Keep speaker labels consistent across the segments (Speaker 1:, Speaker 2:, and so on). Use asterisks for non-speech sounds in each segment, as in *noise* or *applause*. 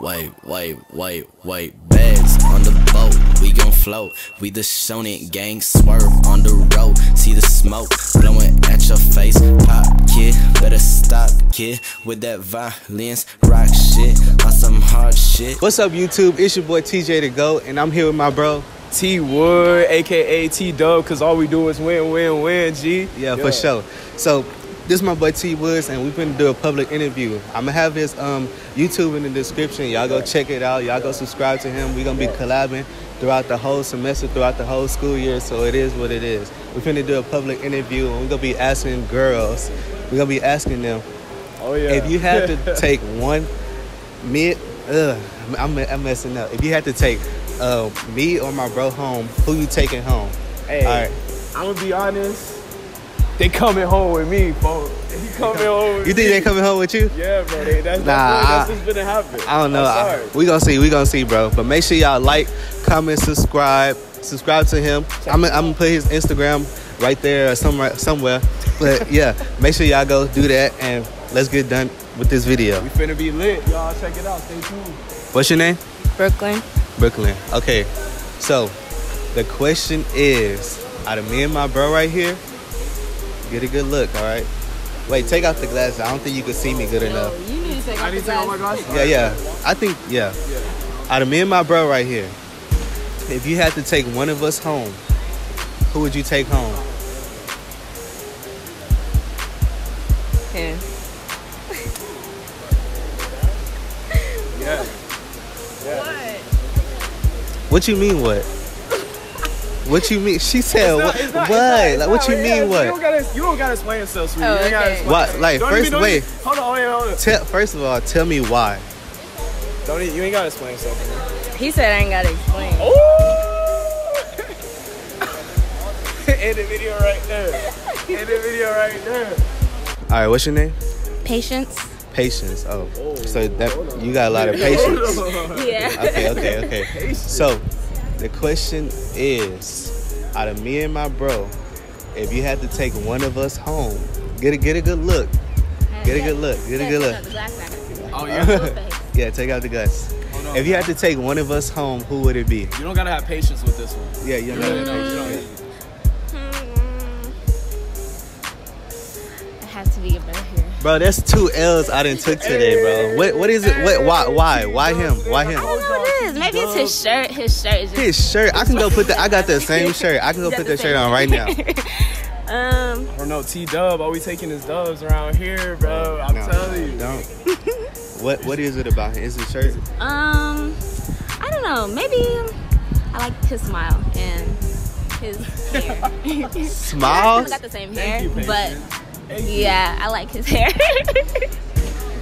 Speaker 1: Wait, wait, wait, wait. Bags on the boat, we gon' float. We the Shonen gang swerve on the road. See the smoke blowing at your face. Pop, kid, better stop, kid. With that violence, rock shit on some hard shit.
Speaker 2: What's up, YouTube? It's your boy TJ the Goat, and I'm here with my bro.
Speaker 3: T Wood, aka T Dub, cause all we do is win, win, win. G.
Speaker 2: Yeah, for sure. So this is my boy T Woods, and we're gonna do a public interview. I'm gonna have his um, YouTube in the description. Y'all go check it out. Y'all go subscribe to him. We're gonna be collabing throughout the whole semester, throughout the whole school year. So it is what it is. We're finna do a public interview, and we're gonna be asking girls. We're gonna be asking them
Speaker 3: Oh yeah.
Speaker 2: if you had to *laughs* take one me, ugh, I'm, I'm messing up. If you had to take uh, me or my bro home, who you taking home?
Speaker 3: hey,
Speaker 2: all right.
Speaker 3: I'm gonna be honest. They coming home with me, folks. They coming home.
Speaker 2: You think
Speaker 3: me.
Speaker 2: they coming home with you?
Speaker 3: Yeah, bro. They, that's
Speaker 2: Nah,
Speaker 3: that's,
Speaker 2: I-
Speaker 3: that's what's gonna happen.
Speaker 2: I don't know.
Speaker 3: I'm
Speaker 2: I-
Speaker 3: sorry.
Speaker 2: we gonna see. We gonna see, bro. But make sure y'all like, comment, subscribe. Subscribe to him. I'm gonna, I'm gonna put his Instagram right there or somewhere. Somewhere. But yeah, make sure y'all go do that and let's get done with this video.
Speaker 3: we finna be lit, y'all. Check it out. Stay tuned.
Speaker 2: What's your name?
Speaker 4: Brooklyn.
Speaker 2: Brooklyn. Okay. So the question is, out of me and my bro right here, get a good look. All right. Wait, take off the glasses. I don't think you can see me good enough.
Speaker 4: You need to take off the
Speaker 3: to take all my
Speaker 4: glasses.
Speaker 3: glasses.
Speaker 2: Yeah, yeah. I think yeah. Out of me and my bro right here, if you had to take one of us home, who would you take home?
Speaker 4: Yeah. *laughs*
Speaker 3: Yeah.
Speaker 2: What you mean what? What you mean? She said
Speaker 3: It's not-
Speaker 2: what?
Speaker 3: it's not-
Speaker 2: what?
Speaker 3: it's not- it's
Speaker 2: like what
Speaker 3: not-
Speaker 2: you
Speaker 3: yeah,
Speaker 2: mean
Speaker 3: You don't
Speaker 2: what?
Speaker 3: gotta, you don't gotta explain yourself, sweetie.
Speaker 4: Oh,
Speaker 3: you gotta explain
Speaker 2: What?
Speaker 3: yourself.
Speaker 2: Like
Speaker 3: Don't
Speaker 2: first, wait.
Speaker 3: even- hold on, wait, hold on.
Speaker 2: Tell, first of all, tell me why.
Speaker 3: Don't even, you ain't gotta explain yourself.
Speaker 4: He said I ain't gotta explain.
Speaker 3: Oh! *laughs* End the video right there. End the video right there.
Speaker 2: All right, what's your name?
Speaker 4: Patience.
Speaker 2: Patience. Oh, oh. so that you got a lot of patience. *laughs*
Speaker 4: Yeah.
Speaker 2: Okay, okay, okay. So, the question is, out of me and my bro, if you had to take one of us home, get a get a good look. Get a good look. Get a good look.
Speaker 3: Oh yeah. *laughs*
Speaker 2: Yeah, take out the guts.
Speaker 3: On.
Speaker 2: If you had to take one of us home, who would it be?
Speaker 3: You don't gotta have patience with this one.
Speaker 2: Yeah, you
Speaker 3: don't. You don't.
Speaker 4: It has to be a better here.
Speaker 2: Bro, that's two L's I didn't took today, bro. What what is it? What why why why him? Why him?
Speaker 4: I don't know what it is. Maybe it's his shirt. His shirt is just.
Speaker 2: His shirt. I can go put the. I got the *laughs* same shirt. I can go put
Speaker 4: the
Speaker 2: that shirt on right now. *laughs*
Speaker 4: um.
Speaker 3: I don't know. T Dub, are we taking his dubs around here, bro? I'm
Speaker 2: No,
Speaker 3: telling you.
Speaker 2: Don't. *laughs* What what is it about him? Is it shirt?
Speaker 4: Um. I don't know. Maybe I like his smile and his hair.
Speaker 2: Smile?
Speaker 4: We got the same hair,
Speaker 3: you,
Speaker 4: but
Speaker 3: Patience. Thank you.
Speaker 4: Yeah, I like his hair. *laughs*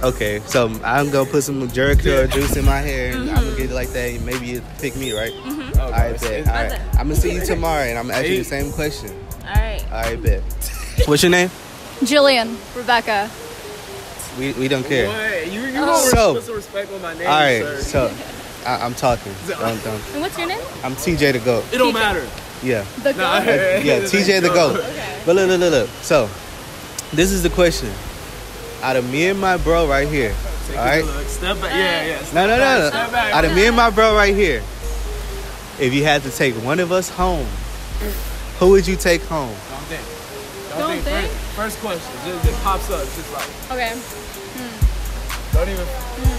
Speaker 2: Okay, so I'm gonna put some Jheri curl juice in my hair, and I'm gonna mm-hmm. get it like that. and Maybe you pick me, right?
Speaker 3: Oh,
Speaker 2: All right, bet.
Speaker 3: it's-
Speaker 2: All right, I'm gonna see you tomorrow, and I'm gonna ask you the same question.
Speaker 4: All right.
Speaker 2: All right, bet. *laughs* What's your name?
Speaker 5: Jillian, Rebecca.
Speaker 2: We we don't care.
Speaker 3: What? You, you
Speaker 4: Oh.
Speaker 3: don't
Speaker 2: So-
Speaker 3: put some respect on my name,
Speaker 2: All right,
Speaker 3: sir.
Speaker 2: so I, I'm talking. *laughs* Don't, don't.
Speaker 5: And what's your name?
Speaker 2: I'm TJ the Goat.
Speaker 3: it don't matter.
Speaker 2: Yeah,
Speaker 5: The
Speaker 3: Nah,
Speaker 2: yeah, TJ the Goat. But look, look, look, look. So this is the question. Out of me and my bro right here,
Speaker 3: Take
Speaker 2: all
Speaker 3: a
Speaker 2: right?
Speaker 3: look. Step back. Yeah, yeah. Step
Speaker 2: No, no,
Speaker 3: back,
Speaker 2: no,
Speaker 3: Step
Speaker 2: no.
Speaker 3: back.
Speaker 2: Out of me and my bro right here, if you had to take one of us home, who would you take home?
Speaker 3: Don't think. Don't,
Speaker 5: Don't
Speaker 3: think.
Speaker 5: think?
Speaker 3: First, first question. Just, just pops up. Just like,
Speaker 5: Okay. Hmm.
Speaker 3: don't even. Hmm.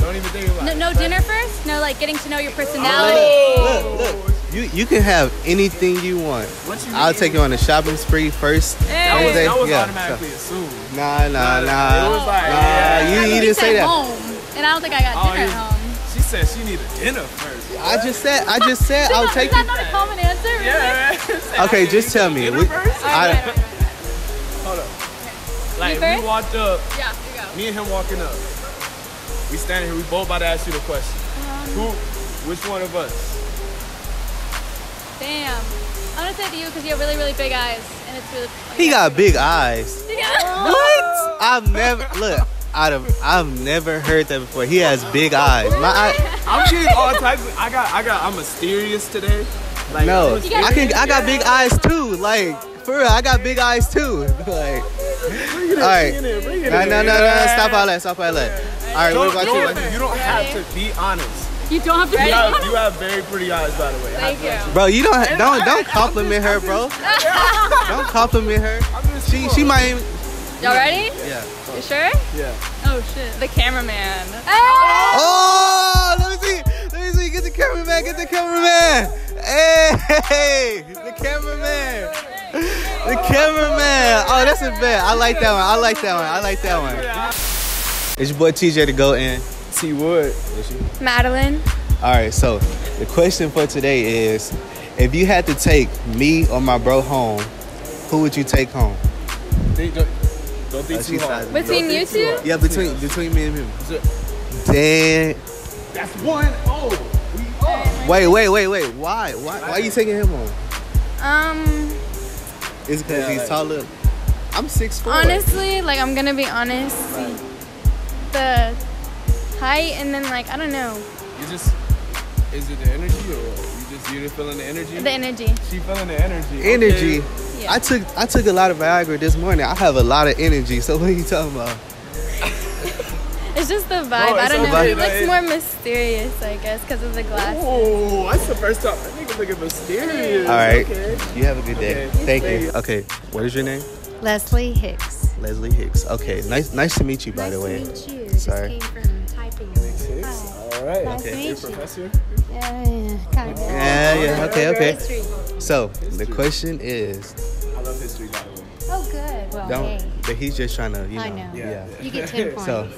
Speaker 3: Don't even think about
Speaker 5: No,
Speaker 3: it.
Speaker 5: no dinner first? No, like getting to know your personality.
Speaker 3: Oh.
Speaker 2: Look, look. You you can have anything you want.
Speaker 3: You
Speaker 2: I'll take you on a shopping spree first.
Speaker 3: That was, that was
Speaker 2: Yeah,
Speaker 3: automatically assumed.
Speaker 2: Nah, nah,
Speaker 3: It
Speaker 2: nah.
Speaker 3: was like,
Speaker 2: Nah,
Speaker 3: yeah.
Speaker 2: you, you didn't say that.
Speaker 5: home, and I don't think I got
Speaker 3: Oh,
Speaker 5: dinner
Speaker 3: yeah.
Speaker 5: at home.
Speaker 3: She said she needed dinner first.
Speaker 2: I just said I just said I'll
Speaker 5: Is
Speaker 2: take
Speaker 5: that
Speaker 2: you.
Speaker 5: not a common answer? really?
Speaker 3: Yeah. *laughs*
Speaker 2: Okay, just tell me.
Speaker 3: Dinner
Speaker 2: We-
Speaker 3: first?
Speaker 2: I-
Speaker 5: right, right, right.
Speaker 3: Hold up. Like
Speaker 5: You
Speaker 3: we walked up,
Speaker 5: Yeah, here you go.
Speaker 3: me and him walking up. We standing here. We both about to ask you the question. Um, Who? Which one of us?
Speaker 5: Damn. I'm gonna say to you because you have really, really big eyes, and it's really.
Speaker 2: He got big eyes. *laughs*
Speaker 5: Yeah.
Speaker 2: What? I've never look. Out of I've never heard that before. He has big eyes. My eye,
Speaker 3: I'm getting all types. Of, I got. I got. I'm mysterious today. Like
Speaker 2: no,
Speaker 3: I'm
Speaker 5: You got
Speaker 2: I can. I got big eyes too. Like for real, I got big eyes too. *laughs* Like All right.
Speaker 3: Bring it in, bring it
Speaker 2: No, no, no, no. Stop all that. Stop all that. All right. What
Speaker 3: Don't,
Speaker 2: about
Speaker 3: don't-
Speaker 2: you?
Speaker 3: you don't have to be honest.
Speaker 5: You don't have to
Speaker 3: You
Speaker 5: be
Speaker 3: have, you have very pretty eyes, by the way.
Speaker 5: Thank you.
Speaker 2: Bro, you don't don't *laughs* don't compliment her, bro. Don't compliment her. She she might even.
Speaker 5: Y'all ready?
Speaker 2: Yeah.
Speaker 5: You sure?
Speaker 3: Yeah.
Speaker 5: Oh shit. The cameraman.
Speaker 2: Oh, let me see. Let me see. Get the cameraman. Get the cameraman. Hey, the cameraman. The cameraman. Oh, that's a bet. I like that one. I like that one. I like that one. It's your boy TJ the Goat in.
Speaker 3: T Wood.
Speaker 5: Madeline.
Speaker 2: All right. So the question for today is, if you had to take me or my bro home, who would you take home?
Speaker 3: Think, don't, don't think
Speaker 2: Oh,
Speaker 3: too hard.
Speaker 5: Between
Speaker 3: Don't
Speaker 5: you
Speaker 3: think too
Speaker 5: two?
Speaker 3: hard.
Speaker 2: Yeah, between between me and him.
Speaker 3: So-
Speaker 2: Damn.
Speaker 3: That's one. Oh, we up.
Speaker 2: Wait, wait, wait, wait. Why? Why? Why are you taking him home?
Speaker 5: Um,
Speaker 2: Is it because
Speaker 3: Yeah,
Speaker 2: he's
Speaker 3: like-
Speaker 2: taller? I'm six four.
Speaker 5: honestly, like I'm gonna be honest. The height and then like I don't know
Speaker 3: You just. Is it the energy or you just you just feeling the energy?
Speaker 5: the energy.
Speaker 3: she feeling the energy.
Speaker 2: energy.
Speaker 3: Okay.
Speaker 5: Yeah.
Speaker 2: I took I took a lot of Viagra this morning. I have a lot of energy. So what are you talking about? *laughs*
Speaker 5: It's just the vibe.
Speaker 3: Bro,
Speaker 5: I don't
Speaker 3: a
Speaker 5: know. He
Speaker 3: vibe.
Speaker 5: looks
Speaker 3: It-
Speaker 5: more mysterious, I guess, because of the glasses.
Speaker 3: Oh, that's the first time. That nigga looking mysterious.
Speaker 2: All right.
Speaker 3: Okay.
Speaker 2: You have a good day.
Speaker 3: Okay.
Speaker 2: Thank
Speaker 3: Thank
Speaker 2: you.
Speaker 3: you.
Speaker 2: Okay. What is your name?
Speaker 6: Leslie Hicks.
Speaker 2: Leslie Hicks. Okay. Nice nice to meet you by
Speaker 6: nice
Speaker 2: the way.
Speaker 6: to meet you.
Speaker 2: Sorry.
Speaker 6: Just came from typing.
Speaker 3: Six.
Speaker 6: Hi.
Speaker 3: All right.
Speaker 6: Nice
Speaker 3: okay.
Speaker 6: to
Speaker 3: Hey, professor.
Speaker 6: Yeah, yeah, kind of.
Speaker 2: Yeah, yeah. Okay, okay.
Speaker 6: History.
Speaker 2: So the question is,
Speaker 3: I love history, by the way.
Speaker 6: Oh, good. Well,
Speaker 2: don't.
Speaker 6: hey,
Speaker 2: But he's just trying to, you know.
Speaker 6: I know.
Speaker 2: Yeah.
Speaker 6: you get 10 *laughs* points.
Speaker 2: So,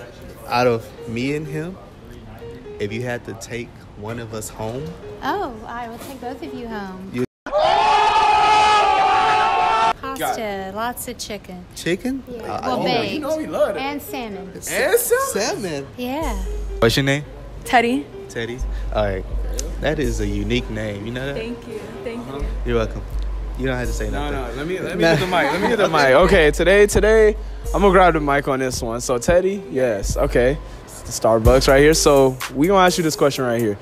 Speaker 2: *laughs* out of me and him, if you had to take one of us home,
Speaker 6: oh, I will take both of you home.
Speaker 2: You-
Speaker 6: Pasta, lots of chicken.
Speaker 2: chicken?
Speaker 6: Yeah.
Speaker 2: Uh,
Speaker 6: well,
Speaker 2: I-
Speaker 6: baked.
Speaker 3: You know we love it.
Speaker 6: And salmon.
Speaker 3: And salmon.
Speaker 2: Salmon.
Speaker 6: Yeah.
Speaker 2: What's your name?
Speaker 7: Teddy.
Speaker 2: Teddy. All right. That is a unique name. You know that?
Speaker 7: Thank you. Thank you.
Speaker 2: You're welcome. You don't have to say
Speaker 3: No,
Speaker 2: nothing.
Speaker 3: no. no. Let me let me *laughs* get the mic. Let me get the *laughs* mic. Okay, today today I'm gonna grab the mic on this one. So Teddy, yes, okay. It's the Starbucks right here. So we gonna ask you this question right here.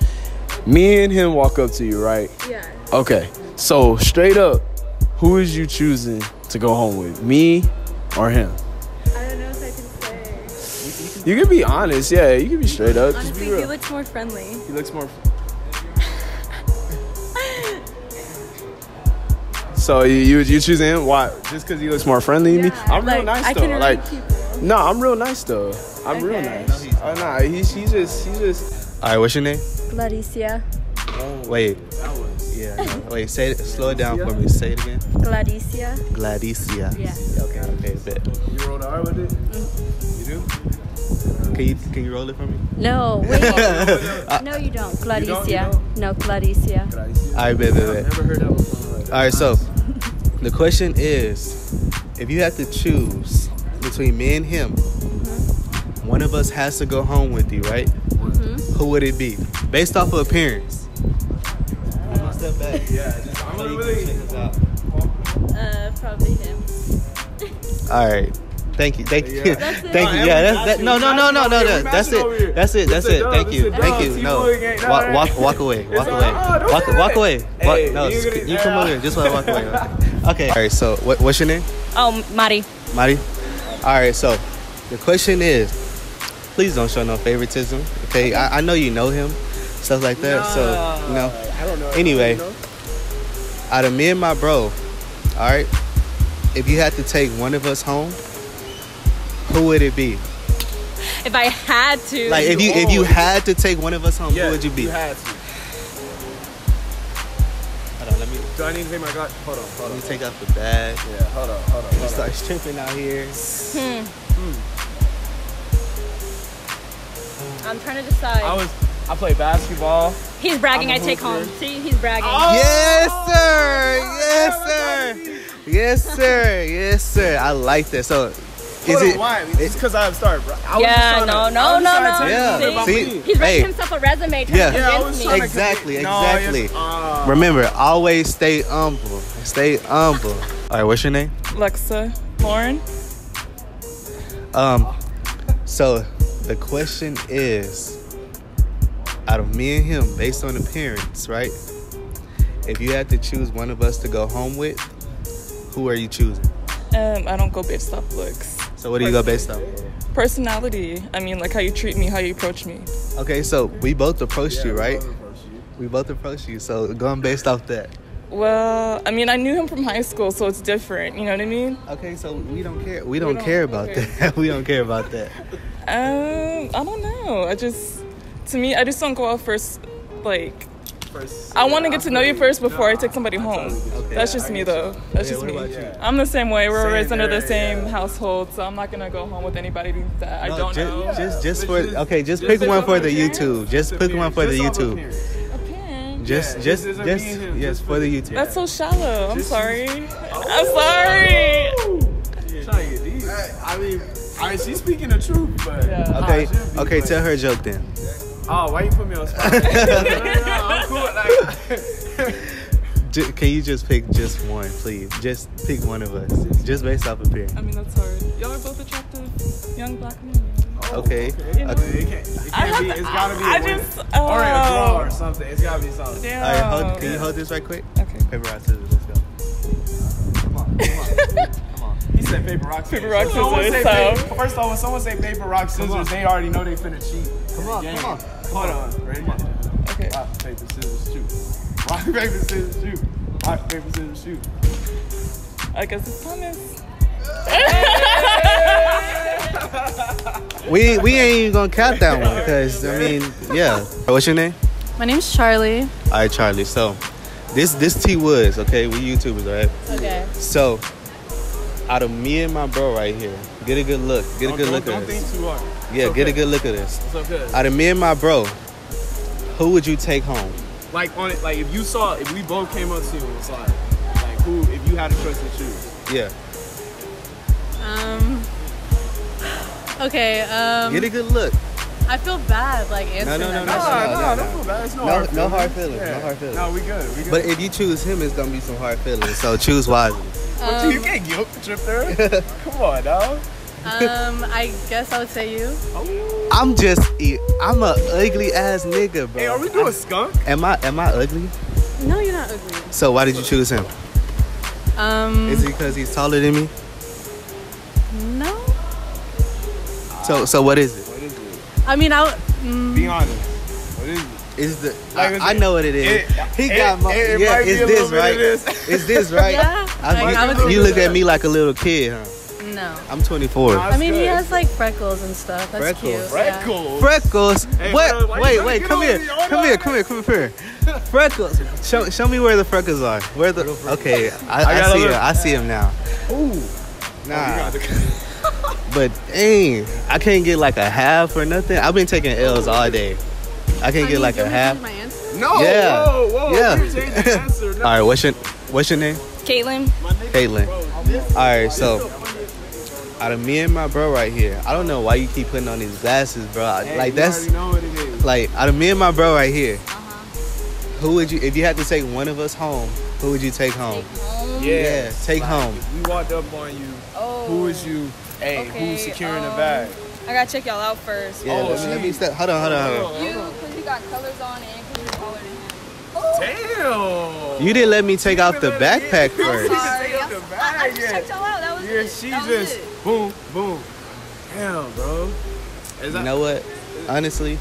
Speaker 3: Me and him walk up to you, right?
Speaker 7: Yeah.
Speaker 3: Okay. So straight up, who is you choosing to go home with? Me or him?
Speaker 7: I don't know if I can say.
Speaker 3: You can be honest, yeah. You can be straight up.
Speaker 7: Honestly,
Speaker 3: be
Speaker 7: he looks more friendly.
Speaker 3: He looks more. *laughs* So you you, you choosing him? Why? Just because he looks more friendly to me? I'm real nice
Speaker 7: I
Speaker 3: though.
Speaker 7: can
Speaker 3: like,
Speaker 7: people.
Speaker 3: no, I'm real nice though. I'm real
Speaker 7: Okay.
Speaker 3: nice. Oh nah, he's he's just he's just.
Speaker 2: All right. What's your name?
Speaker 7: Gladicia.
Speaker 2: Wait.
Speaker 3: That was.
Speaker 2: Yeah. no. *laughs* Wait. Say it. Slow it down for me. Say it again.
Speaker 7: Gladicia.
Speaker 2: Gladicia.
Speaker 7: Yeah.
Speaker 2: Okay. Okay. Bet.
Speaker 3: You rolled R with it. Mm-hmm. You do?
Speaker 2: Can you can you roll it for me?
Speaker 7: No, *laughs* wait. no, you don't. Gladicia.
Speaker 3: don't?
Speaker 7: No, Gladicia.
Speaker 2: All right. Bet. Bet. Bet.
Speaker 3: Never heard that before.
Speaker 2: All right. So the question is, if you have to choose between me and him, mm-hmm. one of us has to go home with you, right? Mm-hmm. Who would it be? Based off of appearance.
Speaker 3: Yeah, just, I'm gonna really. check this out.
Speaker 7: Uh, probably him.
Speaker 2: All right. Thank you. Thank you.
Speaker 3: Yeah.
Speaker 7: That's it.
Speaker 2: Thank you. Yeah, that's that. No, no, no, no, no, no.
Speaker 3: here, we
Speaker 2: That's it. That's it. That's it. Thank you. Thank you. No. Walk, walk, walk away. Walk away.
Speaker 3: right. Oh, don't
Speaker 2: Walk, walk away. Walk, no,
Speaker 3: you
Speaker 2: sc-
Speaker 3: gonna-
Speaker 2: you come over here. Just want to walk away. *laughs* Okay. All right. So, what, what's your name?
Speaker 7: Oh, Mari.
Speaker 2: Marty? All right, so the question is, please don't show no favoritism, okay? I, I know you know him, stuff like that. So, you know,
Speaker 3: I don't know.
Speaker 2: Anyway.
Speaker 3: You know?
Speaker 2: out of me and my bro, all right, if you had to take one of us home, who would it be?
Speaker 7: If I had to.
Speaker 2: Like, if you if you had to take one of us home,
Speaker 3: Yeah,
Speaker 2: who would you be?
Speaker 3: You had to.
Speaker 2: Hold on, let me
Speaker 3: Do I need to take my glass? Hold on, hold on.
Speaker 2: let
Speaker 3: on.
Speaker 2: me take out the bag.
Speaker 3: Yeah, hold on, hold on.
Speaker 2: He
Speaker 3: Hold on.
Speaker 2: starts tripping out here. Hmm.
Speaker 7: I'm trying to decide.
Speaker 3: I was, I play basketball.
Speaker 7: he's bragging.
Speaker 3: I'm
Speaker 7: I
Speaker 3: a
Speaker 7: take home. See, he's bragging.
Speaker 3: Oh!
Speaker 2: Yes, sir. Yes, sir. Yes, sir. Yes, sir. I like that. So, is it?
Speaker 3: why? It's because I have started, bro. I was
Speaker 7: Yeah,
Speaker 3: trying
Speaker 7: no,
Speaker 3: to,
Speaker 7: no,
Speaker 3: I
Speaker 7: no, no.
Speaker 2: Yeah,
Speaker 3: something
Speaker 2: see?
Speaker 7: He's writing
Speaker 2: Hey.
Speaker 7: himself a resume trying
Speaker 2: Yeah.
Speaker 7: to
Speaker 3: Yeah,
Speaker 7: convince
Speaker 3: was
Speaker 7: me.
Speaker 3: trying
Speaker 2: Exactly,
Speaker 3: No,
Speaker 2: exactly.
Speaker 3: uh,
Speaker 2: Remember, always stay humble. Stay humble. All right, what's your name?
Speaker 8: Lexa Lauren.
Speaker 2: Um, so the question is, out of me and him, based on appearance, right? If you had to choose one of us to go home with, who are you choosing?
Speaker 8: Um, I don't go based off looks.
Speaker 2: So what do you go based off?
Speaker 8: Personality. I mean, like how you treat me, how you approach me.
Speaker 2: Okay, so we both approached you, right? We both approached you. So going based off that.
Speaker 8: Well, I mean, I knew him from high school, so it's different. You know what I mean?
Speaker 2: Okay, so we don't care. We don't,
Speaker 8: don't-
Speaker 2: care about
Speaker 8: okay.
Speaker 2: that. *laughs* we don't care about that.
Speaker 8: Um, I don't know. I just, to me, I just don't go out first. Like,
Speaker 3: First,
Speaker 8: I want to get to know you first before I take somebody home.
Speaker 2: Okay.
Speaker 8: That's just me, though. That's
Speaker 2: Yeah,
Speaker 8: just me.
Speaker 2: about?
Speaker 8: I'm the same way. We're
Speaker 3: Same
Speaker 8: raised under the same
Speaker 3: yeah.
Speaker 8: household, so I'm not gonna go home with anybody that I
Speaker 2: No,
Speaker 8: don't
Speaker 2: ju-
Speaker 8: know.
Speaker 2: Just, just
Speaker 3: But
Speaker 2: for okay, just
Speaker 3: just
Speaker 2: pick one for the
Speaker 3: appearance.
Speaker 2: YouTube. Just pick one for the YouTube.
Speaker 3: appearance.
Speaker 8: Appearance.
Speaker 2: Just,
Speaker 3: Yeah,
Speaker 2: just, just,
Speaker 3: him,
Speaker 2: yes,
Speaker 3: just
Speaker 2: for the YouTube.
Speaker 8: That's so shallow. I'm
Speaker 3: Just-
Speaker 8: sorry. *laughs* I'm sorry.
Speaker 3: Trying to get deep. I mean, I mean, she's speaking the truth, but
Speaker 8: Yeah.
Speaker 2: Okay,
Speaker 3: Nah, she'll be
Speaker 2: okay, tell her a joke then.
Speaker 3: Oh, why you put me on the spot? no, no, no, I'm cool. Like, *laughs*
Speaker 2: Ju- Can you just pick just one, please? Just pick one of us, just based off appearance.
Speaker 8: I mean, that's hard. Y'all are both attractive young black men.
Speaker 2: Oh, okay.
Speaker 8: You know?
Speaker 3: it can't, it can't be.
Speaker 8: to-
Speaker 3: It's gotta be.
Speaker 8: I
Speaker 3: a winner.
Speaker 8: just-
Speaker 3: or a oh. draw
Speaker 8: oh.
Speaker 3: or something. It's gotta be something.
Speaker 8: Damn.
Speaker 2: All right, hold, can you hold this right quick?
Speaker 8: Okay.
Speaker 2: Paper, rock, scissors. Let's go. Come on, come on, come on.
Speaker 3: He said paper rock scissors.
Speaker 8: Paper, rock, scissors, so-
Speaker 3: paper- First of all, when someone say paper rock scissors, they already know they finna cheat.
Speaker 2: Come on,
Speaker 3: Game.
Speaker 2: come on.
Speaker 3: Hold on. Ready?
Speaker 8: Okay.
Speaker 3: Rock paper scissors shoot. Rock paper scissors shoot. Rock paper scissors shoot.
Speaker 8: I guess it's Thomas.
Speaker 2: We we ain't even gonna count that one because I mean, yeah. What's your name?
Speaker 5: My name's Charlie.
Speaker 2: All right, Charlie. So this this T Woods, okay? We YouTubers, right?
Speaker 5: Okay.
Speaker 2: So out of me and my bro right here, get a good look. Get a
Speaker 3: Don't,
Speaker 2: good
Speaker 3: don't,
Speaker 2: look
Speaker 3: don't
Speaker 2: at
Speaker 3: think
Speaker 2: this.
Speaker 3: too hard.
Speaker 2: Yeah,
Speaker 3: It's
Speaker 2: get a good look at this.
Speaker 3: It's okay.
Speaker 2: Out of me and my bro, who would you take home?
Speaker 3: Like on it, like if you saw, if we both came up to you and was like, like who, if you had a choice to choose,
Speaker 2: Yeah,
Speaker 5: Um. Okay. Um.
Speaker 2: get a good look.
Speaker 5: I feel bad like answering
Speaker 2: no, no,
Speaker 5: that
Speaker 2: no,
Speaker 5: question.
Speaker 2: no,
Speaker 3: Nah,
Speaker 2: no,
Speaker 3: don't feel bad. It's no,
Speaker 2: No-
Speaker 3: hard
Speaker 2: no hard feelings, no hard feelings.
Speaker 3: No, we good. We good.
Speaker 2: But if you choose him, it's gonna be some hard feelings. So choose wisely.
Speaker 5: Um,
Speaker 3: you can't guilt trip her. *laughs* Come on, dog.
Speaker 5: Um. I guess I would say you.
Speaker 2: I'm just, I'm a ugly ass nigga, bro.
Speaker 3: Hey, are we doing skunk?
Speaker 2: Am I am I ugly?
Speaker 5: No, you're not ugly.
Speaker 2: So why did you choose him?
Speaker 5: Um.
Speaker 2: Is it because he's taller than me?
Speaker 5: no.
Speaker 2: So so what is it?
Speaker 3: What is it?
Speaker 5: I mean, I. Mm,
Speaker 3: Be honest. What is it?
Speaker 2: Is the
Speaker 3: Like,
Speaker 2: I,
Speaker 3: is
Speaker 2: I
Speaker 3: it-
Speaker 2: know what it is.
Speaker 3: it-
Speaker 2: he
Speaker 3: it-
Speaker 2: got my
Speaker 3: it- it
Speaker 2: yeah.
Speaker 3: might be
Speaker 2: Is this
Speaker 3: little bit of
Speaker 2: right?
Speaker 3: this.
Speaker 2: Is this right? *laughs*
Speaker 5: Yeah,
Speaker 2: I,
Speaker 5: like, I
Speaker 2: you
Speaker 5: say
Speaker 2: look at me like a little kid, huh?
Speaker 5: No.
Speaker 2: I'm 24.
Speaker 3: Nah,
Speaker 5: I mean, he has like freckles and stuff. That's
Speaker 2: Freckles.
Speaker 5: cute. yeah.
Speaker 3: Freckles.
Speaker 2: Freckles.
Speaker 3: Hey,
Speaker 2: what?
Speaker 3: hold on, why you
Speaker 2: wait, wait. Come here.
Speaker 3: me? Hold
Speaker 2: Come here. Come here. Come here. *laughs* Freckles. Show, show me where the freckles are. Where the? Okay, I, *laughs* I,
Speaker 3: gotta
Speaker 2: see him. I see him now.
Speaker 3: Ooh.
Speaker 2: Nah, *laughs* but dang, I can't get like a half or nothing. I've been taking L's all day. I can't get like a half.
Speaker 5: My answer?
Speaker 3: No.
Speaker 2: Yeah.
Speaker 3: Whoa, whoa.
Speaker 2: Yeah.
Speaker 3: You changed.
Speaker 2: All right, what's your what's your name?
Speaker 8: Caitlin.
Speaker 2: Caitlin. All right, so out of me and my bro right here, I don't know why you keep putting on these glasses, bro. like that's
Speaker 3: know what it is.
Speaker 2: like out of me and my bro right here. Who would you, if you had to take one of us home, who would you take home? Yeah, take home.
Speaker 3: If we walked up on you,
Speaker 7: Oh.
Speaker 3: who is you? Hey,
Speaker 7: Okay,
Speaker 3: who's securing the
Speaker 7: um,
Speaker 3: bag?
Speaker 7: I gotta check y'all out first.
Speaker 2: Yeah,
Speaker 3: Oh,
Speaker 2: let, me, let me step. Hold on, hold on, hold on.
Speaker 7: You, cause you got colors on and cause you're taller than him.
Speaker 3: Damn.
Speaker 2: You didn't let me take off the backpack *laughs* first.
Speaker 7: Sorry,
Speaker 3: Take
Speaker 7: I, I, I just
Speaker 3: yet.
Speaker 7: checked y'all out. That was
Speaker 3: Yeah,
Speaker 7: it.
Speaker 3: she
Speaker 7: that
Speaker 3: just
Speaker 7: it.
Speaker 3: boom, boom. Damn, bro. Is
Speaker 2: You
Speaker 3: that,
Speaker 2: know what? Honestly,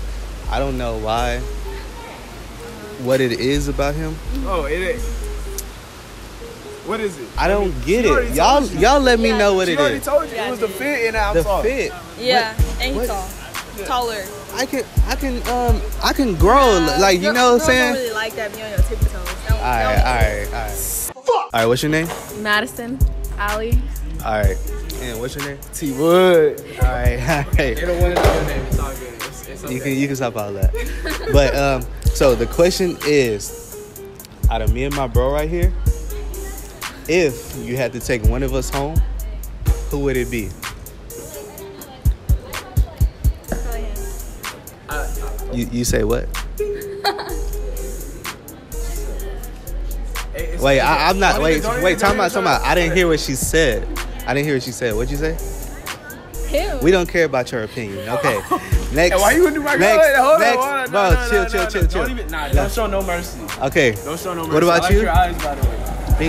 Speaker 2: I don't know why. What it is about him,
Speaker 3: Oh, it is. What is it?
Speaker 2: I don't get
Speaker 3: she already
Speaker 2: it. Y'all,
Speaker 3: you.
Speaker 2: y'all let me
Speaker 7: Yeah.
Speaker 2: know what
Speaker 3: She
Speaker 2: it
Speaker 3: already
Speaker 2: is.
Speaker 3: told you
Speaker 7: Yeah,
Speaker 3: it was the fit and I'm
Speaker 2: The
Speaker 3: tall.
Speaker 2: fit.
Speaker 7: Yeah, and he's tall. Taller.
Speaker 2: I can, I can, um, I can grow. like you
Speaker 7: Girl-
Speaker 2: know what I'm saying?
Speaker 7: Don't really like that. Be on your tippy toes. That,
Speaker 2: All right, all right, all right. All right, what's your name?
Speaker 5: Madison, Allie.
Speaker 2: All right, and what's your name?
Speaker 3: T Wood.
Speaker 2: All right, *laughs* all
Speaker 3: They don't want to know your name. It's all good. It's, it's okay.
Speaker 2: You can, you can stop all that. But *laughs* um, so the question is, out of me and my bro right here, if you had to take one of us home, who would it be? You, you say what?
Speaker 3: It's-
Speaker 2: Wait,
Speaker 3: it's-
Speaker 2: I, I'm not. Wait,
Speaker 3: even-
Speaker 2: wait.
Speaker 3: even-
Speaker 2: Talk
Speaker 3: don't
Speaker 2: about, about. I didn't hear what she said. I didn't hear what she said. What'd you say?
Speaker 7: Him.
Speaker 2: We don't care about your opinion. Okay. *laughs* Next.
Speaker 3: Hey, why you gonna do my
Speaker 2: next,
Speaker 3: Hold on, on,
Speaker 2: next,
Speaker 3: hold on.
Speaker 2: bro,
Speaker 3: No, no,
Speaker 2: chill,
Speaker 3: no,
Speaker 2: chill,
Speaker 3: no,
Speaker 2: chill,
Speaker 3: no.
Speaker 2: chill.
Speaker 3: Don't even, nah, don't show no mercy.
Speaker 2: Okay.
Speaker 3: Don't show no mercy.
Speaker 2: What about
Speaker 3: I like
Speaker 2: you?
Speaker 3: your eyes, by the way.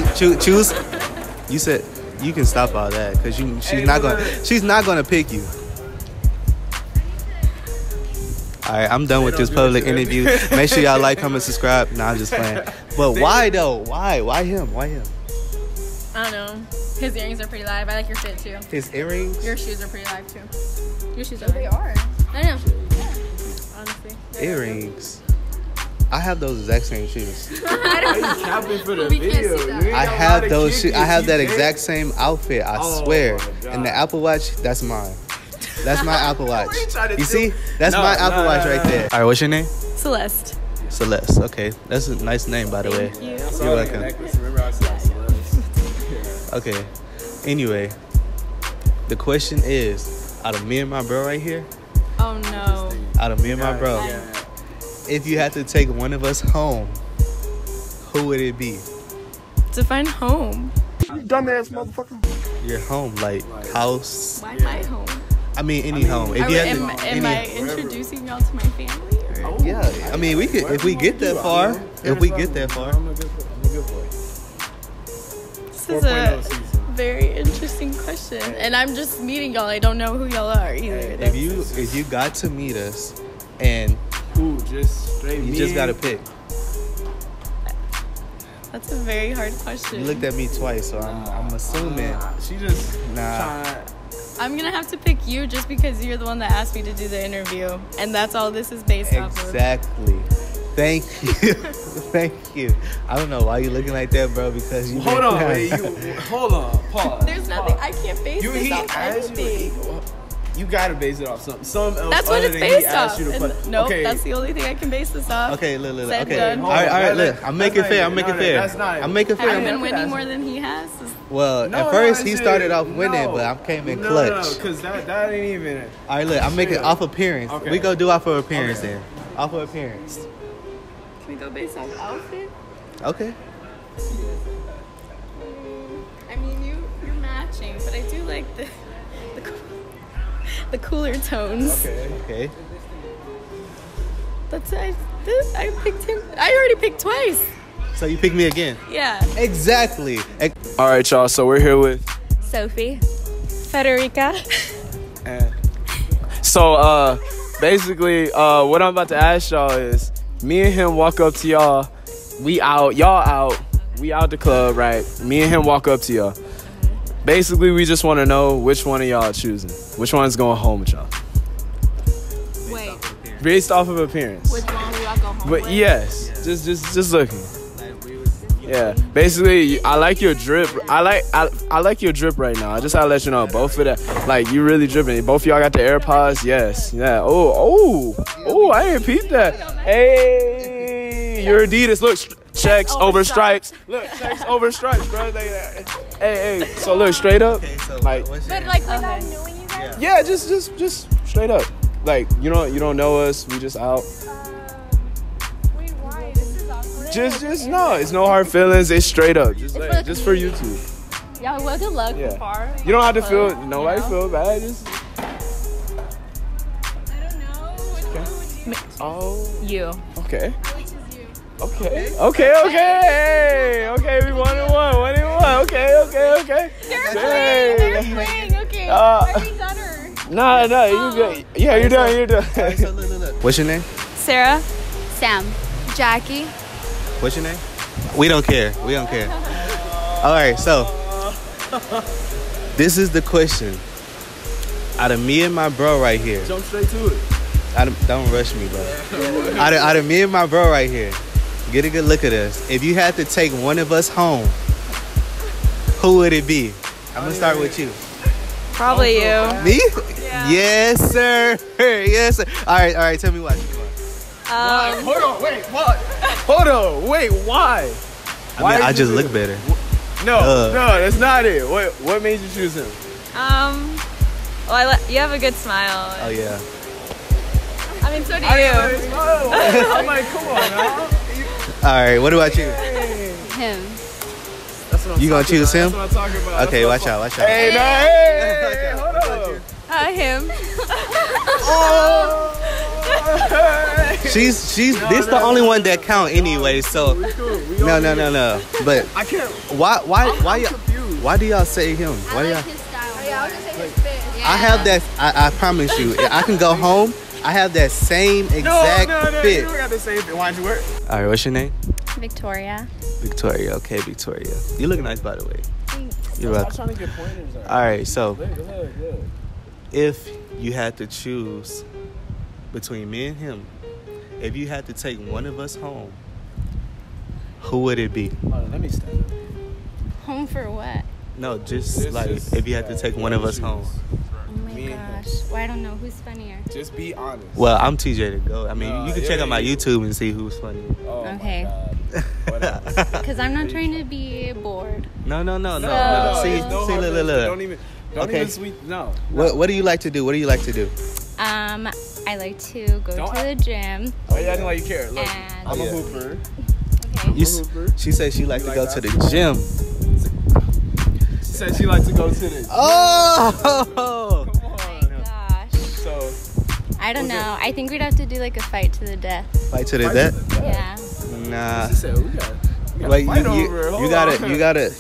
Speaker 2: Think, choo- choose. You said. you can stop all that because you she's
Speaker 3: Hey,
Speaker 2: not gonna she's not gonna pick you. All right, I'm done with this public interview. Make sure y'all like, comment, subscribe. Nah, I'm just playing. But why though? Why? Why him? Why him?
Speaker 7: I don't know. His earrings are pretty live. I like your fit too.
Speaker 2: His earrings.
Speaker 7: Your shoes are pretty live too. Your shoes are.
Speaker 5: They are.
Speaker 7: I know. Honestly.
Speaker 2: Earrings. I have those exact same shoes. *laughs*
Speaker 3: Why you capping for the video?
Speaker 7: that.
Speaker 2: I
Speaker 3: got a lot
Speaker 2: have those shoes. I have that exact same outfit. I
Speaker 3: Oh
Speaker 2: swear.
Speaker 3: my
Speaker 2: And the Apple Watch, that's mine. That's my *laughs* Apple Watch.
Speaker 3: You
Speaker 2: You see? That's
Speaker 3: No,
Speaker 2: my
Speaker 3: no,
Speaker 2: Apple
Speaker 3: no,
Speaker 2: Watch
Speaker 3: no,
Speaker 2: right there. All right, what's your name?
Speaker 7: Celeste.
Speaker 2: Celeste. Okay, that's a nice name, by the way.
Speaker 7: Thank you.
Speaker 2: You're welcome.
Speaker 3: necklace. Remember I said Celeste?
Speaker 2: Okay. Anyway, the question is, out of me and my bro right here,
Speaker 7: Oh no.
Speaker 2: out of me and my bro,
Speaker 3: Yeah.
Speaker 2: if you had to take one of us home, who would it be?
Speaker 7: To find home.
Speaker 3: You dumbass motherfucker.
Speaker 2: Your home, like house.
Speaker 7: Why my home?
Speaker 2: I mean, any home. If
Speaker 7: Are
Speaker 2: you
Speaker 7: we-
Speaker 2: had
Speaker 7: am,
Speaker 2: to,
Speaker 7: am I introducing y'all to my family? or- oh,
Speaker 2: yeah. I mean, we could if we get that far. If we get that far.
Speaker 3: I'm a good boy. I'm a good boy.
Speaker 7: This is a oh
Speaker 3: season.
Speaker 7: very interesting question, and I'm just meeting y'all. I don't know who y'all are either.
Speaker 2: If
Speaker 7: That's-
Speaker 2: you if you got to meet us, and
Speaker 3: Ooh, just straight
Speaker 2: you
Speaker 3: me.
Speaker 2: just gotta pick.
Speaker 7: That's a very hard question.
Speaker 2: You looked at me twice, so I'm I'm assuming.
Speaker 3: She just
Speaker 2: Nah.
Speaker 3: trying.
Speaker 7: I'm gonna have to pick you just because you're the one that asked me to do the interview, and that's all this is based off of.
Speaker 2: Exactly. Thank you. *laughs* Thank you. I don't know why you're looking like that, bro. Because you.
Speaker 3: Hold on, *laughs* wait. You hold on. Pause.
Speaker 7: There's nothing I can't base
Speaker 3: You
Speaker 7: this
Speaker 3: he
Speaker 7: off
Speaker 3: asked you.
Speaker 7: Anything.
Speaker 3: You gotta base it off something. Something else.
Speaker 7: That's what it's based off.
Speaker 3: You to
Speaker 7: And
Speaker 3: put.
Speaker 7: nope,
Speaker 3: okay.
Speaker 7: that's the only thing I can base this off.
Speaker 2: Okay, look, look, look.
Speaker 7: Said
Speaker 2: Okay.
Speaker 7: done.
Speaker 2: All right, all right. Look, I'm making fair. I'm making
Speaker 3: No,
Speaker 2: fair.
Speaker 3: that's not it.
Speaker 2: I'm making
Speaker 7: Have
Speaker 2: fair. I'm
Speaker 7: been
Speaker 2: making-
Speaker 7: winning more than he has?
Speaker 2: Well,
Speaker 3: No,
Speaker 2: at first
Speaker 3: I
Speaker 2: he started off winning,
Speaker 3: no.
Speaker 2: but I came in
Speaker 3: No,
Speaker 2: clutch.
Speaker 3: No, because that that ain't even.
Speaker 2: All right, look, I'm making off appearance.
Speaker 3: Okay.
Speaker 2: We go do off of appearance
Speaker 3: Okay.
Speaker 2: then. Off of appearance.
Speaker 7: Can we go based off outfit?
Speaker 2: Okay.
Speaker 7: I mean, you you're matching, but I do like the the, coo- the cooler tones.
Speaker 3: Okay.
Speaker 2: Okay.
Speaker 7: That's I this, I picked him. I already picked twice.
Speaker 2: So you picked me again.
Speaker 7: Yeah.
Speaker 2: Exactly.
Speaker 3: All right, y'all. So we're here with.
Speaker 9: Sophie.
Speaker 7: Federica.
Speaker 3: And so uh basically uh what I'm about to ask y'all is me and him walk up to y'all, we out, y'all out, we out the club, right? Me and him walk up to y'all. Basically we just wanna know which one of y'all choosing. Which one's going home with y'all.
Speaker 9: Wait,
Speaker 3: Based off of appearance.
Speaker 9: which one we all go home
Speaker 3: But
Speaker 9: with?
Speaker 3: yes, just just just looking. Yeah, basically, I like your drip. I like I, I like your drip right now. I just gotta let you know, both of that, like you really dripping. Both of y'all got the AirPods. Yes, yeah. Oh, oh, oh! I ain't peeped that. Hey, your Adidas. looks. Checks over stripes. Look, checks over stripes, bro. They, hey, hey. So look, straight up,
Speaker 2: okay, so
Speaker 3: like
Speaker 2: what's
Speaker 7: But like without knowing you guys.
Speaker 3: yeah, just just just straight up. Like you don't you don't know us. We just out.
Speaker 7: Uh, Wait, why? This is awkward.
Speaker 3: Just just no. It's no hard feelings. It's straight up. Just
Speaker 9: for
Speaker 3: like,
Speaker 9: the
Speaker 3: just for YouTube.
Speaker 9: Y'all, well, good luck
Speaker 3: Yeah.
Speaker 9: far.
Speaker 3: You don't have to feel
Speaker 9: Close,
Speaker 3: nobody
Speaker 9: you know?
Speaker 3: feel bad. Just
Speaker 7: I don't know. Which one would you?
Speaker 3: oh
Speaker 9: You.
Speaker 3: okay.
Speaker 7: Which?
Speaker 3: Okay. Okay, okay. Okay, we one and one, one and one. Okay, okay, okay.
Speaker 7: They're
Speaker 3: Hey.
Speaker 7: playing. They're playing. Okay.
Speaker 3: Uh,
Speaker 7: Are you done or?
Speaker 3: Nah, nah, you good. Yeah, you're done, you're done.
Speaker 2: So look, look, look. What's your name?
Speaker 7: Sarah.
Speaker 5: Sam.
Speaker 7: Jackie.
Speaker 2: What's your name? We don't care. We don't care. *laughs* All right, so this is the question. Out of me and my bro right here,
Speaker 3: Jump straight to it.
Speaker 2: out of, don't rush me, bro. Out of, out of me and my bro right here, get a good look at us. If you had to take one of us home, who would it be? I'm gonna start with you.
Speaker 7: Probably you.
Speaker 2: Me? Yes, sir. *laughs* Yes, sir. All right, all right. Tell me why. Tell me why.
Speaker 7: Um,
Speaker 3: Hold on, wait, what? Hold on, wait, why?
Speaker 2: I
Speaker 3: Why
Speaker 2: mean, I just look
Speaker 3: that?
Speaker 2: better.
Speaker 3: No,
Speaker 2: Uh.
Speaker 3: no, that's not it. What what made you choose him?
Speaker 7: um. Well, I li- you have a good smile.
Speaker 2: Oh yeah.
Speaker 7: I mean, so do you.
Speaker 3: I'm like, come on, *laughs* now.
Speaker 2: All right. What about you?
Speaker 5: Him.
Speaker 3: That's what I'm
Speaker 2: You gonna choose
Speaker 3: about.
Speaker 2: him?
Speaker 3: That's what I'm talking about.
Speaker 2: Okay,
Speaker 3: That's
Speaker 2: watch out. Watch out.
Speaker 3: Hey, no, hey, hey, hey, hold on.
Speaker 7: Uh, him. oh.
Speaker 2: She's she's this the only one that count anyway. So
Speaker 3: We cool. We
Speaker 2: no no no no. But
Speaker 3: I can't.
Speaker 2: why why
Speaker 3: I'm,
Speaker 2: why you
Speaker 3: confused.
Speaker 2: Why do y'all say him? Why do
Speaker 6: I
Speaker 2: y'all?
Speaker 6: like his style.
Speaker 7: Yeah, I was
Speaker 6: more.
Speaker 7: gonna say his fit.
Speaker 2: I have that. I, I promise you. I can go home. I have that same exact fit.
Speaker 3: got the same thing. Why'd you wear?
Speaker 2: All right, what's your name?
Speaker 6: Victoria.
Speaker 2: Victoria. Okay, Victoria. You look nice, by the way. You're
Speaker 3: I'm
Speaker 2: welcome.
Speaker 3: trying to get pointers.
Speaker 2: All right, so
Speaker 3: Look, look, look.
Speaker 2: if you had to choose between me and him, if you had to take one of us home, who would it be?
Speaker 3: Hold on, let me stand up.
Speaker 6: Home for what?
Speaker 2: No, just
Speaker 3: This
Speaker 2: like
Speaker 3: is-
Speaker 2: if you had to take one of us home.
Speaker 6: Oh my gosh. Well, I don't know who's funnier.
Speaker 3: Just be honest.
Speaker 2: Well, I'm TJ the Goat. I mean,
Speaker 3: Nah,
Speaker 2: you can
Speaker 3: yeah,
Speaker 2: check out my
Speaker 3: yeah.
Speaker 2: YouTube and see who's funny.
Speaker 3: Oh
Speaker 6: Okay.
Speaker 3: God. What else? *laughs*
Speaker 6: Because I'm not trying to be bored.
Speaker 2: No, no, no, no.
Speaker 6: No,
Speaker 2: no.
Speaker 6: no,
Speaker 2: See,
Speaker 3: no
Speaker 2: see,
Speaker 3: hard
Speaker 2: look, look, look.
Speaker 3: Don't even, don't
Speaker 2: Okay.
Speaker 3: even sweet. No.
Speaker 2: What, what do you like to do? What do you like to do?
Speaker 6: Um, I like to go
Speaker 3: Don't
Speaker 6: to the gym.
Speaker 3: Oh, yeah, I know why you care. Look,
Speaker 6: And-
Speaker 3: I'm
Speaker 2: Oh,
Speaker 3: a hooper.
Speaker 6: Okay.
Speaker 2: You, s- she said she like
Speaker 3: You
Speaker 2: to
Speaker 3: like
Speaker 2: go to the gym.
Speaker 3: She said she likes to go to the.
Speaker 2: Oh!
Speaker 3: Come *laughs*
Speaker 6: Oh I don't
Speaker 3: Okay.
Speaker 6: know. I think we'd have to do like a fight to the death.
Speaker 2: Fight to the death?
Speaker 6: Yeah.
Speaker 2: Nah.
Speaker 3: she said, we got. We got
Speaker 2: Wait,
Speaker 3: fight
Speaker 2: you, you,
Speaker 3: over. it.
Speaker 2: you gotta, you gotta.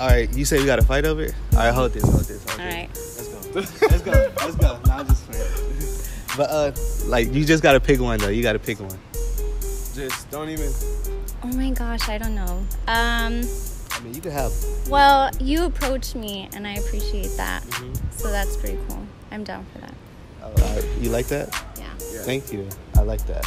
Speaker 2: All right, you say we gotta fight over it. All right, hold this, hold this. Hold
Speaker 6: All
Speaker 2: this.
Speaker 6: right.
Speaker 2: Let's go. Let's go. Let's go. Nah, I'm just playing. But uh, like you just gotta pick one though. You gotta pick one.
Speaker 3: Just don't even.
Speaker 6: Oh my gosh, I don't know. Um,
Speaker 2: I mean, you can have.
Speaker 6: well, you approached me and I appreciate that.
Speaker 2: Mm-hmm.
Speaker 6: So that's pretty cool. I'm down for that.
Speaker 2: Oh, all right, you like that?
Speaker 6: Yeah.
Speaker 2: Thank you. I like that.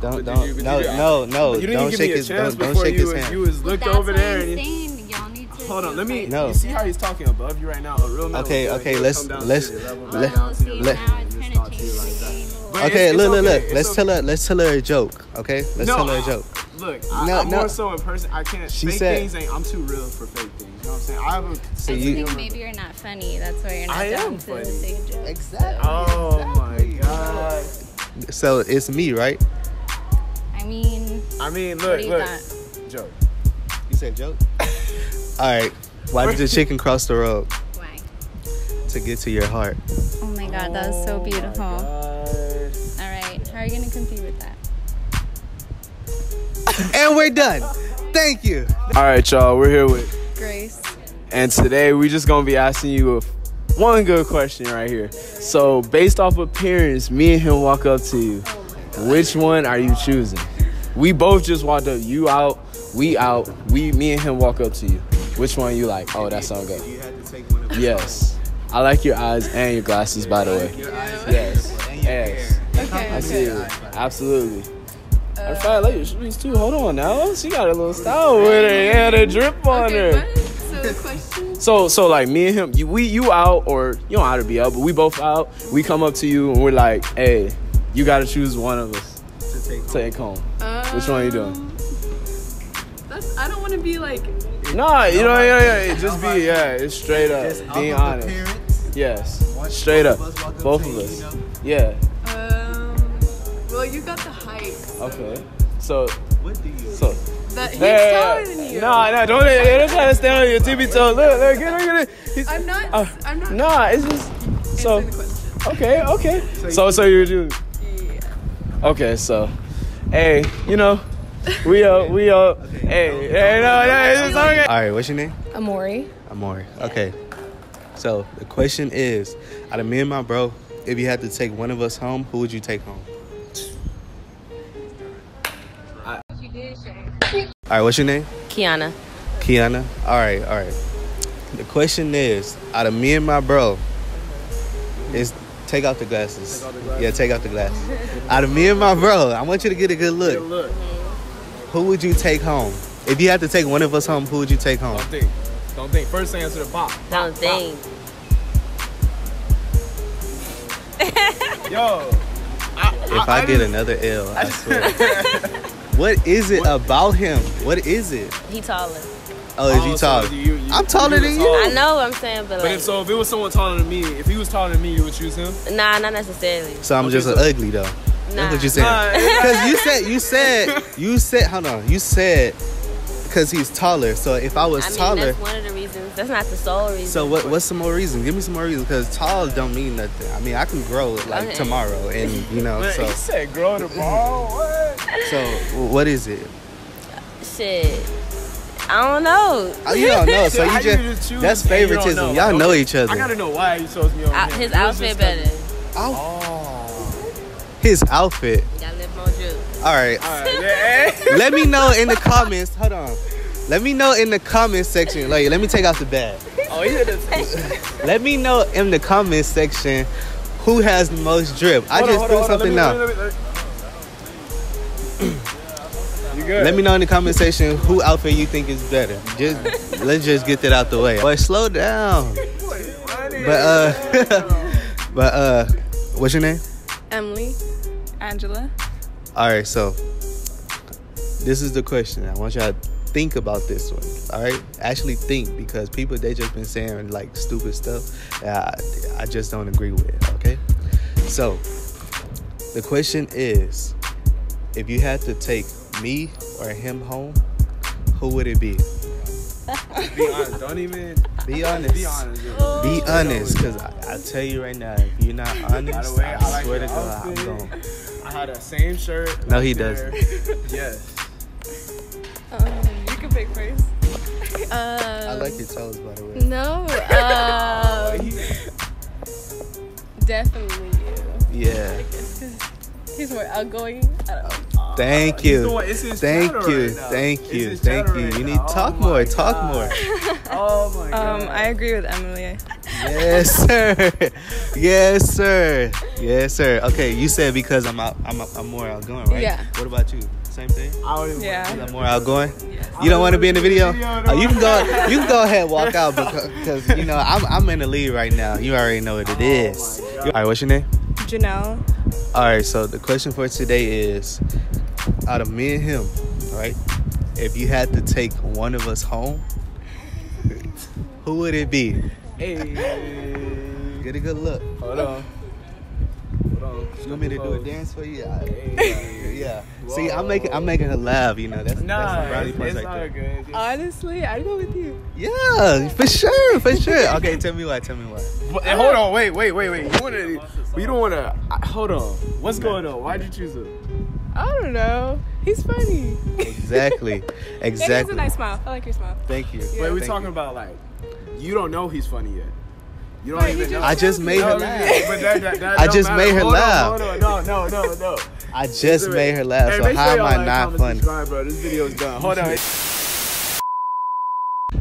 Speaker 2: Don't, don't,
Speaker 3: you- but
Speaker 2: no,
Speaker 3: you-
Speaker 2: no, no.
Speaker 3: you
Speaker 2: don't shake his, don't, don't shake
Speaker 3: you
Speaker 2: his
Speaker 3: was,
Speaker 2: hand.
Speaker 3: you was
Speaker 6: But
Speaker 3: looked
Speaker 6: that's
Speaker 3: over
Speaker 6: what
Speaker 3: there
Speaker 6: I'm
Speaker 3: and you,
Speaker 6: saying. Y'all need to
Speaker 3: hold on. Let me.
Speaker 2: No.
Speaker 3: You see how he's talking above you right now? A real man
Speaker 2: Okay, okay, let's- let's-
Speaker 3: to your level,
Speaker 2: let-
Speaker 3: come down to your
Speaker 6: see,
Speaker 2: let-
Speaker 3: level
Speaker 6: now
Speaker 3: and
Speaker 6: it's
Speaker 3: just
Speaker 6: kind
Speaker 3: talk
Speaker 6: of
Speaker 3: to you like
Speaker 6: changing
Speaker 3: that.
Speaker 6: the game.
Speaker 3: But
Speaker 2: Okay,
Speaker 3: it's-
Speaker 2: look,
Speaker 3: it's
Speaker 2: look,
Speaker 3: okay,
Speaker 2: look.
Speaker 3: it's
Speaker 2: Let's
Speaker 3: okay.
Speaker 2: tell her. Let's tell her a joke. Okay, let's
Speaker 3: No,
Speaker 2: tell her a joke.
Speaker 3: Look, I,
Speaker 2: No,
Speaker 3: I'm
Speaker 2: no.
Speaker 3: more so in person. I can't.
Speaker 2: She
Speaker 3: fake
Speaker 2: said-
Speaker 3: things ain't. I'm too real for fake things. You know what I'm saying? I have a.
Speaker 2: So
Speaker 6: I
Speaker 2: you,
Speaker 6: think maybe you're not funny. That's why you're not
Speaker 3: I
Speaker 6: down
Speaker 3: am
Speaker 6: to
Speaker 3: funny.
Speaker 6: say jokes.
Speaker 2: exactly.
Speaker 3: Oh my god.
Speaker 2: So it's me, right?
Speaker 6: I mean,
Speaker 3: I mean,
Speaker 6: what
Speaker 3: look,
Speaker 6: do you
Speaker 3: look.
Speaker 6: got?
Speaker 3: Joke.
Speaker 2: You said joke. *laughs* All right. Why did the chicken cross the road
Speaker 6: Why?
Speaker 2: to get to your heart?
Speaker 6: Oh my god, that was so
Speaker 3: Oh my
Speaker 6: beautiful. All
Speaker 3: God.
Speaker 6: right, how are you gonna compete with that?
Speaker 2: And we're done. Thank you.
Speaker 3: All right, y'all. We're here with,
Speaker 6: Grace.
Speaker 3: and today we're just gonna be asking you one good question right here. So, based off appearance, me and him walk up to you. Which one are you choosing? We both just walked up. You out. We out. We, me and him walk up to you. Which one you like? Oh, that sound good.
Speaker 2: You had to take one of
Speaker 3: Yes. I like your eyes and your glasses, by the way. Yes. Yes. I see you. Absolutely. Fact, I like your shoes too. Hold on now. She got a little style with her. Yeah, the drip on her.
Speaker 5: So question.
Speaker 3: So, so like me and him, you, we you out or you don't have to be out, but we both out. We come up to you and we're like, hey, you got to choose one of us
Speaker 2: to take
Speaker 3: to take home. Which one are you doing?
Speaker 5: Um, That's. I don't want to be like.
Speaker 3: Nah, you know, yeah, yeah, it just be yeah, it's straight up, being honest. Yes, straight up, both of us. Yeah.
Speaker 5: Um. Well, you got the height.
Speaker 3: Okay. So,
Speaker 2: What do you?
Speaker 3: so.
Speaker 5: That he's
Speaker 3: Yeah,
Speaker 5: taller than you.
Speaker 3: Nah, nah, don't, don't try to stand on your tippy toe. Look, look, get her, get her. He's-
Speaker 5: I'm not.
Speaker 3: uh,
Speaker 5: I'm not.
Speaker 3: Nah, it's just so.
Speaker 5: the question.
Speaker 3: Okay, okay. So, so you're doing.
Speaker 5: Yeah.
Speaker 3: Okay, so, hey, you know, we uh, we uh, hey, hey, no, no, it's okay.
Speaker 2: All right. What's your name?
Speaker 5: Amori.
Speaker 2: Amori. Okay. So the question is, out of me and my bro, if you had to take one of us home, who would you take home? All right. What's your name?
Speaker 4: Kiana.
Speaker 2: Kiana. All right. All right. The question is, out of me and my bro, is take out the glasses. Yeah, take out the glasses. out of me and my bro, I want you to get a good look.
Speaker 3: Look,
Speaker 2: Who would you take home? If you had to take one of us home, who would you take home?
Speaker 3: don't think, don't think. First answer the bop.
Speaker 4: Don't think.
Speaker 3: Yo,
Speaker 2: If I, get another L, I swear. *laughs* *laughs* what is it about him? What is it?
Speaker 4: He taller.
Speaker 2: Oh, is
Speaker 3: Oh,
Speaker 2: he
Speaker 3: so
Speaker 2: tall?
Speaker 3: you- you-
Speaker 2: I'm taller
Speaker 3: you
Speaker 2: than
Speaker 3: tall.
Speaker 2: you.
Speaker 4: I know what I'm saying, but
Speaker 3: But
Speaker 4: like,
Speaker 3: if so, if it was someone taller than me, if he was taller than me, you would choose him.
Speaker 4: nah, not necessarily.
Speaker 2: So I'm
Speaker 3: Okay,
Speaker 2: just
Speaker 3: so-
Speaker 2: ugly though.
Speaker 4: Nah.
Speaker 2: That's what you saying?
Speaker 3: Nah,
Speaker 2: Because *laughs* you said you said you said hold on. You said because he's taller. So if I was
Speaker 4: I mean,
Speaker 2: taller,
Speaker 4: that's one of the reasons. That's not the sole reason.
Speaker 2: so what? What's some more reason? Give me some more reason. Because tall don't mean nothing. I mean, I can grow like
Speaker 4: Okay.
Speaker 2: tomorrow, and you know.
Speaker 3: Man,
Speaker 2: So
Speaker 3: he said grow the ball. *laughs* What?
Speaker 2: so what is it?
Speaker 4: Shit. I don't know.
Speaker 2: Oh, you don't know, so *laughs* you
Speaker 3: you
Speaker 2: just,
Speaker 3: just
Speaker 2: that's
Speaker 3: and you don't
Speaker 2: favoritism.
Speaker 3: know?
Speaker 2: Y'all
Speaker 3: Like,
Speaker 2: know each other.
Speaker 3: I gotta know why you chose me over
Speaker 4: uh,
Speaker 3: Out-
Speaker 4: his
Speaker 3: It
Speaker 4: outfit better.
Speaker 3: Oh. oh.
Speaker 2: His outfit.
Speaker 4: Got lip more drip.
Speaker 2: All right.
Speaker 3: All right, yeah. Eh?
Speaker 2: Let me know in the comments. Hold on. Let me know in the comments section. Like, let me take out the bag.
Speaker 3: oh, he did it.
Speaker 2: Let me know in the comments section who has the most drip. I just threw something out.
Speaker 3: You good?
Speaker 2: Let me know in the comment section who outfit you think is better. Just let's just get that out the way. Boy, slow down. But uh, *laughs* but uh, what's your name?
Speaker 5: Emily. Angela.
Speaker 2: All right, so this is the question. I want y'all to think about this one. All right, actually think because people they just been saying like stupid stuff. that I, I just don't agree with. Okay, so the question is, if you had to take me or him home, who would it be?
Speaker 3: Be honest. Don't even. *laughs*
Speaker 2: Be honest.
Speaker 3: Be honest. yo.
Speaker 2: Be honest, cause I, I tell you right now, if you're not honest,
Speaker 3: way,
Speaker 2: I,
Speaker 3: I like
Speaker 2: swear to God, I'm
Speaker 3: outfit.
Speaker 2: going.
Speaker 3: I had that same shirt.
Speaker 2: No, he
Speaker 3: there.
Speaker 2: doesn't. *laughs*
Speaker 3: Yes. *laughs*
Speaker 5: Um, you can pick first.
Speaker 2: I
Speaker 4: Um,
Speaker 2: like your toes, by the way.
Speaker 4: no. Uh, *laughs*
Speaker 5: Definitely you.
Speaker 2: Yeah. *laughs*
Speaker 5: He's more outgoing. I don't know.
Speaker 2: Thank
Speaker 3: He's
Speaker 2: you.
Speaker 3: doing-
Speaker 2: Thank you.
Speaker 3: right.
Speaker 2: Thank you. Thank you.
Speaker 3: right
Speaker 2: You need
Speaker 3: Oh
Speaker 2: talk
Speaker 3: my
Speaker 2: more. Talk more.
Speaker 3: Oh my god.
Speaker 5: Um, I agree with Emily.
Speaker 2: Yes, sir. Yes, sir. Yes, sir. Okay, you said because I'm out, I'm I'm more outgoing, right?
Speaker 5: Yeah.
Speaker 2: What about you? Same thing.
Speaker 3: I don't even
Speaker 5: Yeah.
Speaker 2: I'm more outgoing. You don't want to be in the video? Oh, you can go. You can go ahead and walk out because you know I'm I'm in the lead right now. You already know what it is. All right, what's your name?
Speaker 5: Janelle.
Speaker 2: All right, so the question for today is out of me and him, right? If you had to take one of us home, who would it be?
Speaker 3: Hey.
Speaker 2: Get a good look.
Speaker 3: Hold on. Hold on.
Speaker 2: You want me to do a dance for you? I-
Speaker 3: Hey.
Speaker 2: yeah. See, I'm making I'm making her laugh. You know, that's
Speaker 3: Nah,
Speaker 2: that's the brownie
Speaker 3: it's,
Speaker 2: points
Speaker 3: it's
Speaker 2: right
Speaker 3: all
Speaker 2: there.
Speaker 3: good.
Speaker 5: Honestly, I'd go with you.
Speaker 2: Yeah, for sure, for sure. Okay, tell me why. Tell me why.
Speaker 3: But, hey, hold on, wait, wait, wait, wait. You wanna? You don't wanna? Hold on. What's going on? Why'd you choose him?
Speaker 5: I don't know. He's funny.
Speaker 2: Exactly.
Speaker 5: Exactly. *laughs* he has a nice smile. I like your smile.
Speaker 2: Thank you.
Speaker 3: Wait, we're
Speaker 2: Thank
Speaker 3: talking
Speaker 2: you.
Speaker 3: about like, you don't know he's funny yet. You don't even
Speaker 5: just-
Speaker 3: know.
Speaker 2: I just made her laugh. I just made her laugh.
Speaker 3: No, no, no, no.
Speaker 2: I just
Speaker 3: Wait,
Speaker 2: made her laugh.
Speaker 3: Hey,
Speaker 2: So
Speaker 3: make
Speaker 2: how am I
Speaker 3: like,
Speaker 2: not funny?
Speaker 3: Bro. This video's done. Hold on.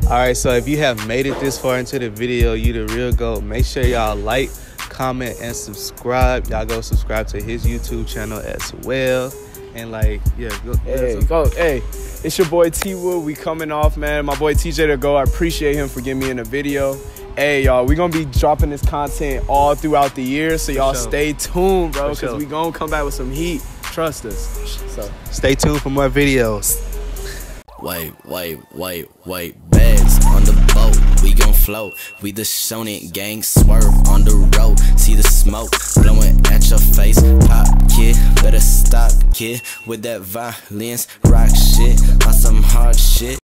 Speaker 2: All right, so if you have made it this far into the video, you the real goat. Make sure y'all like, comment, and subscribe. Y'all go subscribe to his YouTube channel as well. And like, yeah, go.
Speaker 3: Hey, go. Hey, it's your boy T Wood. We coming off, man. My boy TJ the Goat. I appreciate him for getting me in the video. Hey, y'all, we gonna be dropping this content all throughout the year, so y'all
Speaker 2: sure.
Speaker 3: stay tuned, bro, because
Speaker 2: sure.
Speaker 3: we gonna come back with some heat. Trust us. So.
Speaker 2: Stay tuned for more videos.
Speaker 1: Wait, wait, wait, wait. Bags on the boat, we gon' float. We the Shonit gang, swerve on the road. See the smoke blowing at your face. Pop, kid, better stop, kid. With that violence, rock shit on some hard shit.